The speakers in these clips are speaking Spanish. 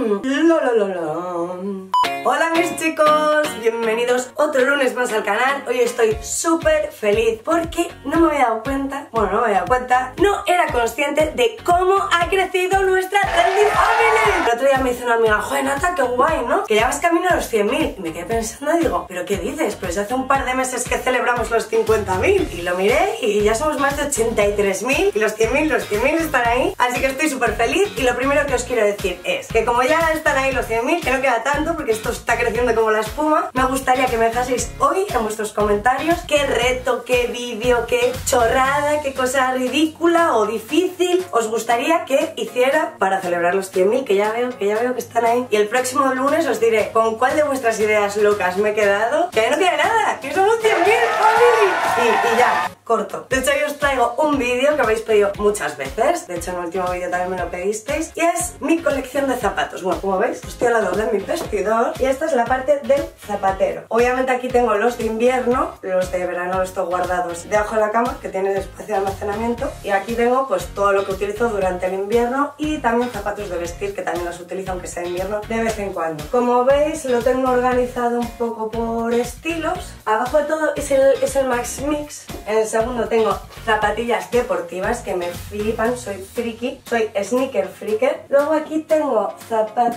Mm, lo, lo, lo, lo. Hola mis chicos, bienvenidos otro lunes más al canal. Hoy estoy súper feliz porque no me había dado cuenta, bueno no me había dado cuenta No era consciente de cómo ha crecido nuestra Trendy Family. El otro día me dice una amiga, joder Nata, qué guay, ¿no? Que ya vas camino a los 100.000 Y me quedé pensando digo, ¿pero qué dices? Pues hace un par de meses que celebramos los 50.000 Y lo miré y ya somos más de 83.000 Y los 100.000, los 100.000 están ahí. Así que estoy súper feliz. Y lo primero que os quiero decir es Que como ya están ahí los 100.000, que no queda tanto porque esto está creciendo como la espuma, me gustaría que me dejaseis hoy en vuestros comentarios qué reto, qué vídeo, qué chorrada, qué cosa ridícula o difícil os gustaría que hiciera para celebrar los 100.000, que ya veo, que ya veo que están ahí. Y el próximo lunes os diré con cuál de vuestras ideas locas me he quedado, que no queda nada, que somos 100.000 family. Y, y ya, corto. De hecho, yo os traigo un vídeo que habéis pedido muchas veces. De hecho, en el último vídeo también me lo pedisteis. Y es mi colección de zapatos. Bueno, como veis, estoy al lado de mi vestidor. Y esta es la parte del zapatero. Obviamente aquí tengo los de invierno, los de verano tengo guardados debajo de la cama, que tiene espacio de almacenamiento. Y aquí tengo pues todo lo que utilizo durante el invierno y también zapatos de vestir, que también los utilizo aunque sea invierno, de vez en cuando. Como veis, lo tengo organizado un poco por estilos. Abajo de todo es el, es el Max Mix. En el segundo tengo zapatillas deportivas que me flipan, soy friki, soy sneaker freaker. Luego aquí tengo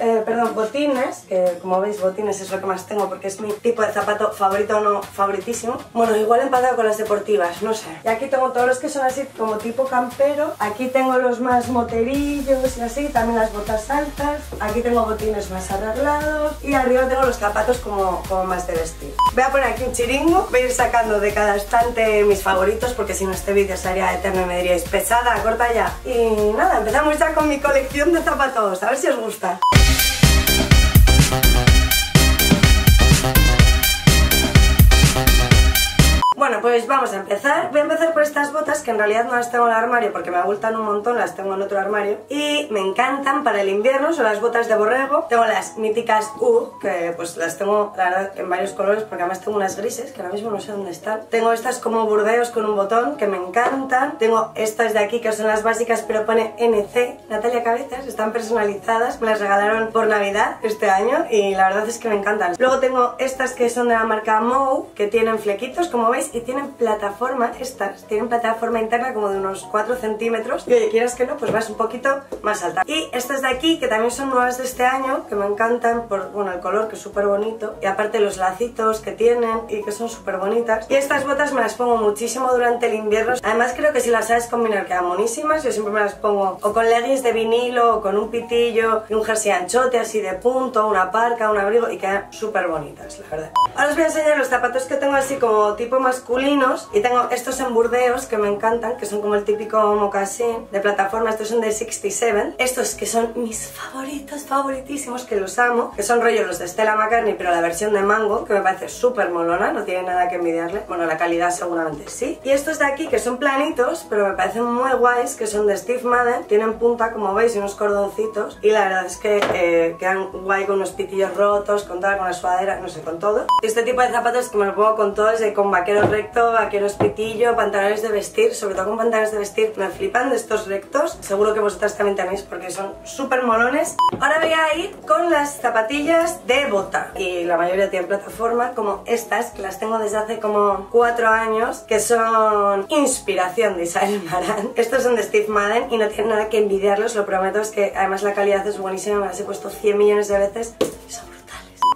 eh, perdón, botines, que como veis botines es lo que más tengo porque es mi tipo de zapato favorito o no favoritísimo. Bueno, igual empatado con las deportivas, no sé. Y aquí tengo todos los que son así como tipo campero. Aquí tengo los más moterillos y así, también las botas altas. Aquí tengo botines más arreglados y arriba tengo los zapatos como, como más de vestir. Voy a poner aquí un chiringo, voy a ir sacando de cada estante mis favoritos porque si no este vídeo sería eterno y me diríais pesada, corta ya. Y nada, empezamos ya con mi colección de zapatos, a ver si os gusta. Bueno, pues vamos a empezar. Voy a empezar por estas botas que en realidad no las tengo en el armario porque me abultan un montón, las tengo en otro armario. Y me encantan para el invierno, son las botas de borrego. Tengo las míticas U, que pues las tengo, la verdad, en varios colores porque además tengo unas grises que ahora mismo no sé dónde están. Tengo estas como burdeos con un botón que me encantan. Tengo estas de aquí que son las básicas pero pone NC, Natalia Cabezas, están personalizadas. Me las regalaron por Navidad este año y la verdad es que me encantan. Luego tengo estas que son de la marca Mou, que tienen flequitos como veis tienen plataforma, estas, tienen plataforma interna como de unos 4 centímetros y quieras que no, pues vas un poquito más alta. Y estas de aquí, que también son nuevas de este año, que me encantan por, bueno, el color que es súper bonito y aparte los lacitos que tienen y que son súper bonitas. Y estas botas me las pongo muchísimo durante el invierno. Además creo que si las sabes combinar quedan monísimas, yo siempre me las pongo o con leggings de vinilo o con un pitillo y un jersey anchote así de punto, una parca, un abrigo y quedan súper bonitas, la verdad. Ahora os voy a enseñar los zapatos que tengo así como tipo más y tengo estos en burdeos que me encantan, que son como el típico mocasín de plataforma, estos son de 67. Estos que son mis favoritos, favoritísimos, que los amo, que son rollos los de Stella McCartney, pero la versión de mango, que me parece súper molona, no tiene nada que envidiarle. Bueno, la calidad seguramente sí. Y estos de aquí, que son planitos, pero me parecen muy guays, que son de Steve Madden, tienen punta, como veis, y unos cordoncitos, y la verdad es que eh, quedan guay con unos pitillos rotos, con toda, con la sudadera, no sé, con todo. Y este tipo de zapatos que me lo pongo con todos, con vaqueros recto, vaqueros pitillo, pantalones de vestir, sobre todo con pantalones de vestir, me flipan de estos rectos. Seguro que vosotras también tenéis porque son súper molones. Ahora voy a ir con las zapatillas de bota y la mayoría tienen plataforma como estas, que las tengo desde hace como 4 años, que son inspiración de Isabel Marán. Estos son de Steve Madden y no tienen nada que envidiarlos, lo prometo, es que además la calidad es buenísima, me las he puesto 100 millones de veces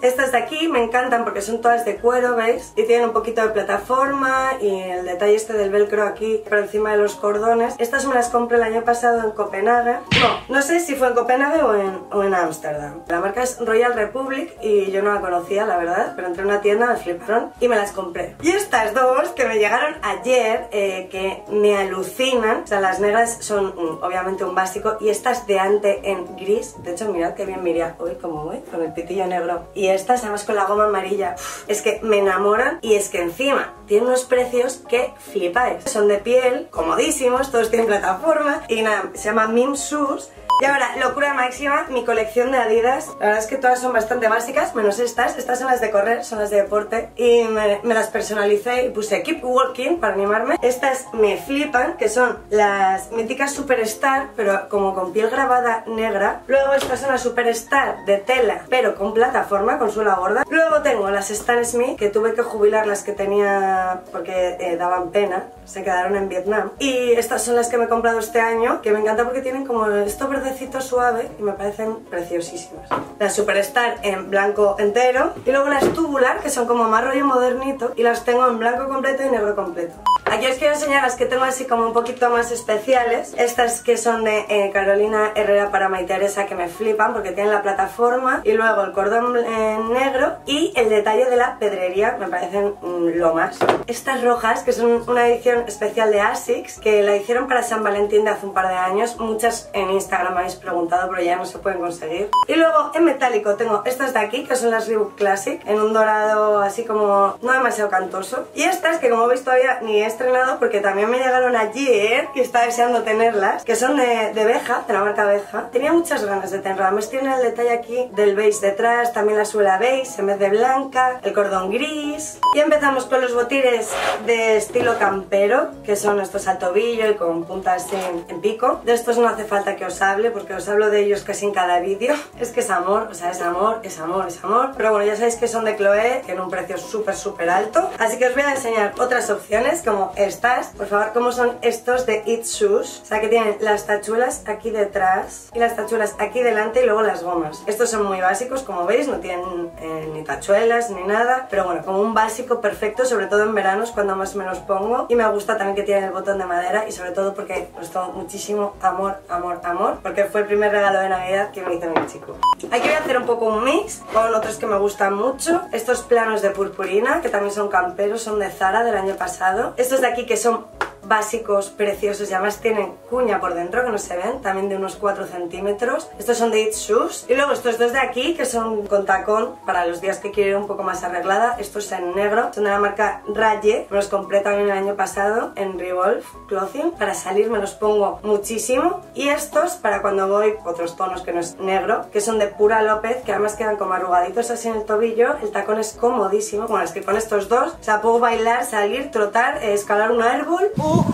estas de aquí me encantan porque son todas de cuero, ¿veis? Y tienen un poquito de plataforma y el detalle este del velcro aquí por encima de los cordones. Estas me las compré el año pasado en Copenhague. No, no sé si fue en Copenhague o en Ámsterdam. la marca es Royal Republic y yo no la conocía, la verdad, pero entré en una tienda, me fliparon y me las compré. Y estas dos que me llegaron ayer, eh, que me alucinan. O sea, las negras son obviamente un básico y estas de ante en gris. De hecho, mirad qué bien mira hoy como voy con el pitillo negro. Y estas, además con la goma amarilla. es que me enamoran y es que encima tienen unos precios que flipáis. Son de piel, comodísimos, todos tienen plataforma y nada, se llama Mim Shoes y ahora, locura máxima, mi colección de Adidas. La verdad es que todas son bastante básicas, menos estas. Estas son las de correr, son las de deporte. Y me, las personalicé y puse Keep Walking para animarme. Estas me flipan, que son las míticas Superstar, pero como con piel grabada negra. Luego estas son las Superstar de tela, pero con plataforma, con suela gorda. Luego tengo las Stan Smith, que tuve que jubilar las que tenía porque eh, daban pena. Se quedaron en Vietnam. Y estas son las que me he comprado este año, que me encanta porque tienen como esto verde suave y me parecen preciosísimas. Las Superstar en blanco entero y luego las Tubular que son como más rollo modernito y las tengo en blanco completo y negro completo. Aquí os quiero enseñar las que tengo así como un poquito más especiales. Estas que son de eh, Carolina Herrera para Maite Teresa que me flipan porque tienen la plataforma y luego el cordón eh, negro y el detalle de la pedrería me parecen mm, lo más. Estas rojas que son una edición especial de ASICS que la hicieron para San Valentín de hace un par de años. Muchas en Instagram me habéis preguntado pero ya no se pueden conseguir. Y luego en metálico tengo estas de aquí que son las Reebok Classic en un dorado así como no demasiado cantoso. Y estas que como veis todavía ni es estrenado porque también me llegaron ayer y estaba deseando tenerlas, que son de, de Beja, de la marca Beja. Tenía muchas ganas de tenerlas, además tiene el detalle aquí del beige detrás, también la suela beige en vez de blanca, el cordón gris. Y empezamos con los botines de estilo campero, que son estos al tobillo y con puntas en, en pico. De estos no hace falta que os hable porque os hablo de ellos casi en cada vídeo. Es que es amor, o sea, es amor, es amor, es amor. Pero bueno, ya sabéis que son de Chloe, en un precio súper, súper alto. Así que os voy a enseñar otras opciones como estas. Por favor, ¿cómo son estos de It Shoes? O sea, que tienen las tachuelas aquí detrás y las tachuelas aquí delante y luego las gomas. Estos son muy básicos, como veis, no tienen eh, ni tachuelas ni nada. Pero bueno, como un básico perfecto, sobre todo en veranos cuando más me los pongo. Y me gusta también que tienen el botón de madera y sobre todo porque os tengo muchísimo amor, amor, amor. Porque fue el primer regalo de Navidad que me hizo mi chico. Aquí voy a hacer un poco un mix con otros que me gustan mucho. Estos planos de purpurina, que también son camperos, son de Zara del año pasado. Estos de aquí que son básicos preciosos y además tienen cuña por dentro que no se ven, también de unos 4 centímetros. Estos son de It Shoes. Y luego estos dos de aquí que son con tacón para los días que quiero ir un poco más arreglada. Estos en negro, son de la marca Raye. Me los compré también el año pasado en Revolve Clothing. Para salir me los pongo muchísimo. Y estos para cuando voy, otros tonos que no es negro, que son de Pura López, que además quedan como arrugaditos así en el tobillo. El tacón es comodísimo. Bueno, es que con estos dos, o sea, puedo bailar, salir, trotar, escalar un árbol. oh,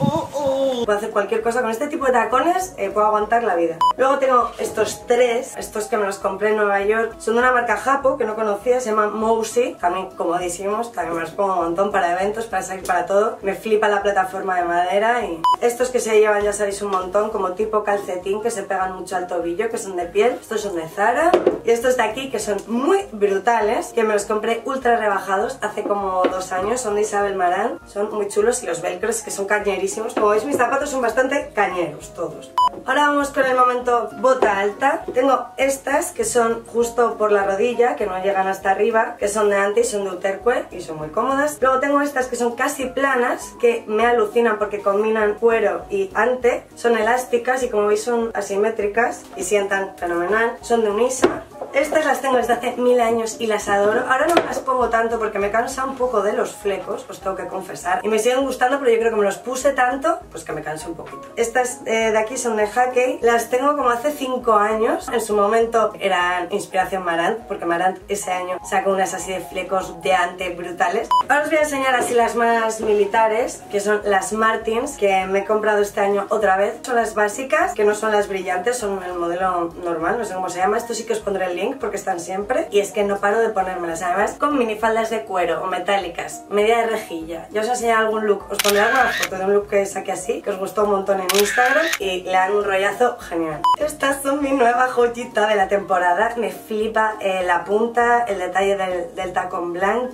oh, oh. Puedo hacer cualquier cosa con este tipo de tacones, eh, puedo aguantar la vida. Luego tengo estos tres, estos que me los compré en Nueva York. Son de una marca Japo que no conocía, se llaman Mousy, también comodísimos, también me los pongo un montón para eventos, para salir para todo. Me flipa la plataforma de madera y estos que se llevan ya sabéis un montón, como tipo calcetín que se pegan mucho al tobillo, que son de piel. Estos son de Zara. Y estos de aquí que son muy brutales, que me los compré ultra rebajados hace como dos años, son de Isabel Marán. Son muy chulos y los velcros que son cañerísimos. Como mis zapatos son bastante cañeros todos. Ahora vamos con el momento bota alta. Tengo estas que son justo por la rodilla, que no llegan hasta arriba, que son de Ante y son de Uterque y son muy cómodas. Luego tengo estas que son casi planas, que me alucinan porque combinan cuero y ante. Son elásticas y como veis son asimétricas y sientan fenomenal. Son de Unisa estas las tengo desde hace mil años y las adoro. Ahora no me las pongo tanto porque me cansa un poco de los flecos, os tengo que confesar. Y me siguen gustando, pero yo creo que me los puse tanto, pues que me canso un poquito. Estas eh, de aquí son de Hackey. Las tengo como hace 5 años. En su momento eran inspiración Marant, porque Marant ese año sacó unas así de flecos de ante brutales. Ahora os voy a enseñar así las más militares, que son las Martins, que me he comprado este año otra vez. Son las básicas, que no son las brillantes, son el modelo normal, no sé cómo se llama. Esto sí que os pondré el link porque están siempre y es que no paro de ponérmelas. Además con minifaldas de cuero o metálicas media de rejilla. Yo os enseñaré algún look. Os pondré alguna foto de un look que saqué así que os gustó un montón en Instagram y le dan un rollazo genial. Estas son mi nueva joyita de la temporada. Me flipa eh, la punta el detalle del, del tacón blanco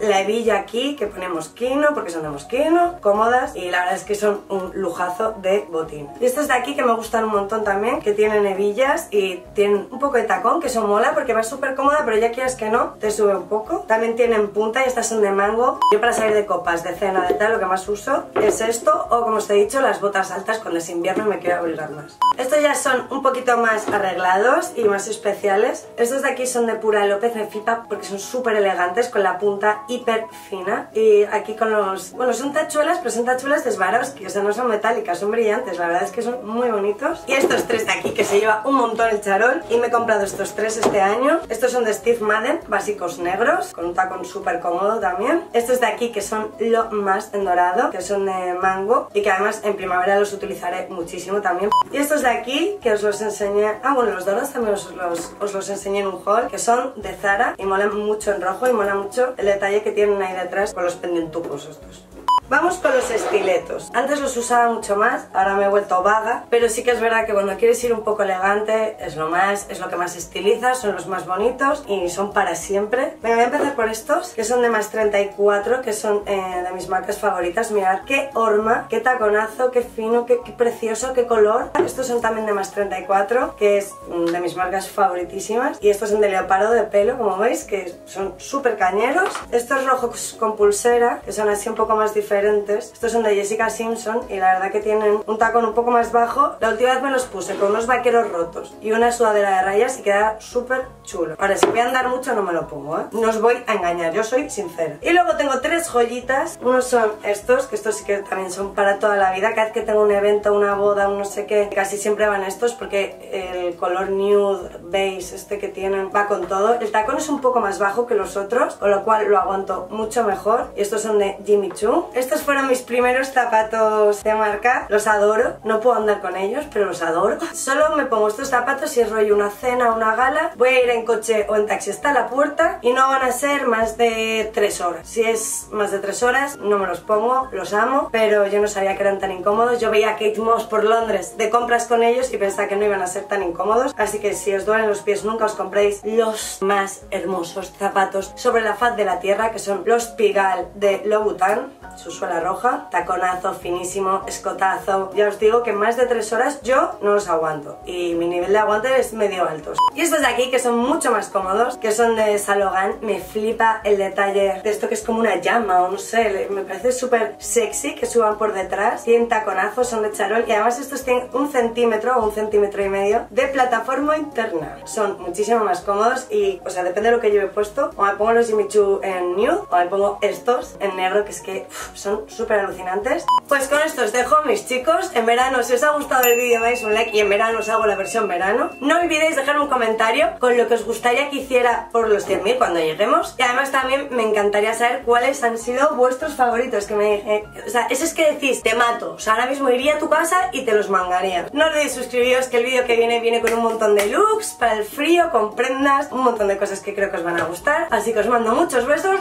la hebilla aquí que pone mosquino porque son de mosquino cómodas y la verdad es que son un lujazo de botín. Y estos de aquí que me gustan un montón también que tienen hebillas y tienen un poco de tacón que son mola porque va súper cómoda, pero ya quieras que no, te sube un poco. También tienen punta y estas son de mango. Yo para salir de copas, de cena, de tal, lo que más uso es esto o como os he dicho, las botas altas cuando es invierno y me quiero abrigar más. Estos ya son un poquito más arreglados y más especiales. Estos de aquí son de pura López me flipa porque son súper elegantes con la punta hiper fina. Y aquí con los... Bueno, son tachuelas, pero son tachuelas de Swarovski, o sea, no son metálicas, son brillantes. La verdad es que son muy bonitos. Y estos tres de aquí, que se lleva un montón el charol. Y me he comprado estos tres este año. Estos son de Steve Madden, básicos negros, con un tacón súper cómodo también. Estos de aquí, que son lo más en dorado, que son de mango y que además en primavera los utilizaré muchísimo también. Y estos de aquí, que os los enseñé... Ah, bueno, los dorados también os los, os enseñé en un haul, que son de Zara y molan mucho en rojo y mola mucho el detalle que tienen ahí detrás con los pendentucos estos. Vamos con los estiletos. Antes los usaba mucho más, ahora me he vuelto vaga, pero sí que es verdad que cuando quieres ir un poco elegante es lo más, es lo que más estiliza, son los más bonitos y son para siempre. Venga, voy a empezar por estos, que son de más 34, que son eh, de mis marcas favoritas. Mirad qué horma, qué taconazo, qué fino, qué, qué, precioso, qué color. Estos son también de más 34, que es mm, de mis marcas favoritísimas. Y estos son de leopardo de pelo, como veis, que son súper cañeros. Estos rojos con pulsera, que son así un poco más diferentes estos son de Jessica Simpson y la verdad que tienen un tacón un poco más bajo. La última vez me los puse con unos vaqueros rotos y una sudadera de rayas y queda súper chulo. Ahora, si voy a andar mucho no me lo pongo, ¿eh? No os voy a engañar, yo soy sincera. Y luego tengo tres joyitas. Unos son estos, que estos sí que también son para toda la vida. Cada vez que tengo un evento, una boda, un no sé qué, casi siempre van estos porque el color nude, beige, este que tienen, va con todo. El tacón es un poco más bajo que los otros, con lo cual lo aguanto mucho mejor. Y estos son de Jimmy Choo. Estos fueron mis primeros zapatos de marca. Los adoro. No puedo andar con ellos, pero los adoro. Solo me pongo estos zapatos si es rollo una cena una gala. Voy a ir en coche o en taxi hasta la puerta y no van a ser más de 3 horas. Si es más de 3 horas, no me los pongo, los amo, pero yo no sabía que eran tan incómodos. Yo veía a Kate Moss por Londres de compras con ellos y pensaba que no iban a ser tan incómodos. Así que si os duelen los pies, nunca os compréis los más hermosos zapatos sobre la faz de la tierra, que son los Pigal de Louboutin su suela roja, taconazo finísimo, escotazo. Ya os digo que más de 3 horas yo no los aguanto y mi nivel de aguante es medio alto. Y estos de aquí que son mucho más cómodos, que son de Salogan, me flipa el detalle de esto que es como una llama o no sé, me parece súper sexy que suban por detrás. Tienen taconazos, son de charol y además estos tienen un centímetro o un centímetro y medio de plataforma interna. Son muchísimo más cómodos y, o sea, depende de lo que yo he puesto, o me pongo los Jimmy Choo en nude o me pongo estos en negro que es que son súper alucinantes. Pues con esto os dejo, mis chicos. En verano, si os ha gustado el vídeo, dais un like y en verano os hago la versión verano. No olvidéis dejar un comentario con lo que os gustaría que hiciera por los 100.000 cuando lleguemos. Y además también me encantaría saber cuáles han sido vuestros favoritos. Que me dije, o sea, eso es que decís, te mato. O sea, ahora mismo iría a tu casa y te los mangaría. No olvidéis suscribiros que el vídeo que viene viene con un montón de looks para el frío, con prendas, un montón de cosas que creo que os van a gustar. Así que os mando muchos besos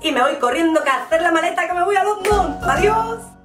y me voy corriendo que hacer la maleta que me voy a London. ¡Adiós!